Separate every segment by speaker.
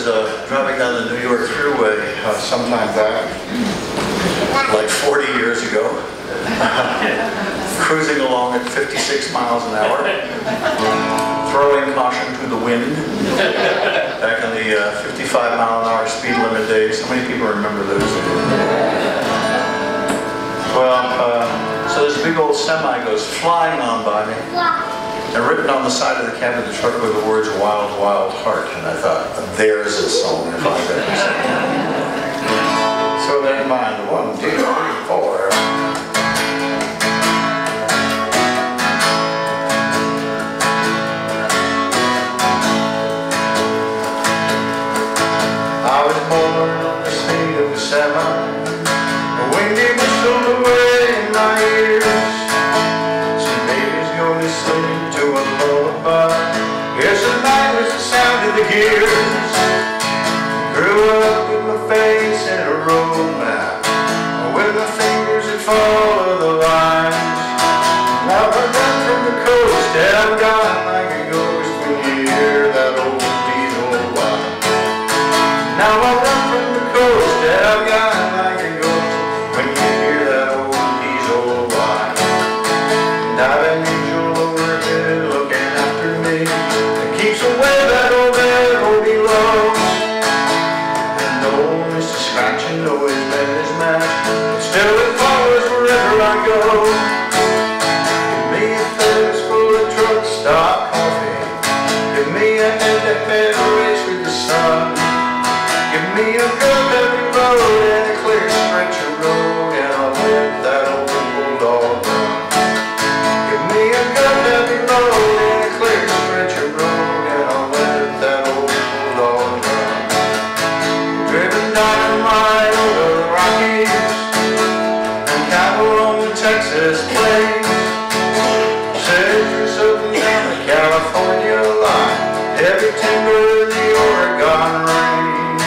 Speaker 1: was uh, driving down the New York Thruway uh, sometime back, like 40 years ago, cruising along at 56 miles an hour, throwing caution to the wind, back in the uh, 55 mile an hour speed limit days. How many people remember those? Well, uh, so this big old semi goes flying on by me. And written on the side of the cab of the truck were the words Wild, Wild Heart. And I thought, there's a song if I've ever seen it. So mind, one, two, three, four. I was born on the seat of the semi. The windy sound of the gears. Grew up with my face in a road map. With my fingers that follow the lines. Now I run from the coast, and I'm gone like a ghost when you hear that old diesel whine. Now I run from the coast, and I'm gone like a ghost when you hear that old diesel whine. And I've an I. Give me a truck stop coffee. Give me a race with the sun. Give me a road a clear stretch of road, and I'll let that old run. Give me a road a clear stretch of road, and I'll let that old run. Dynamite California line, heavy timber in the Oregon rain.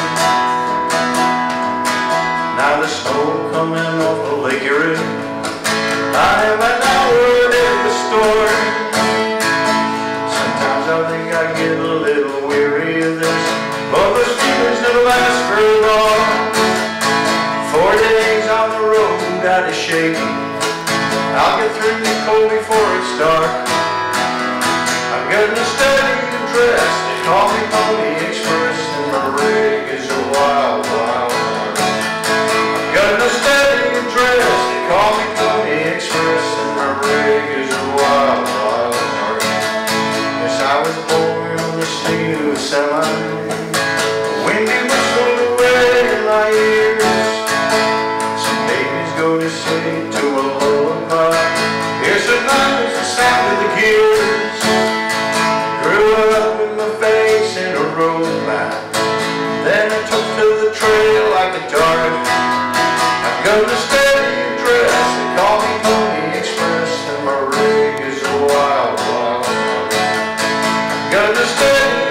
Speaker 1: Now the snow coming off of Lake Erie, I am an hour in the storm. Sometimes I think I get a little weary of this, but the never last very long. Four days on the road, got it shaky. I'll get through the cold before it's dark. Then I took to the trail like a dart. I'm gonna understand.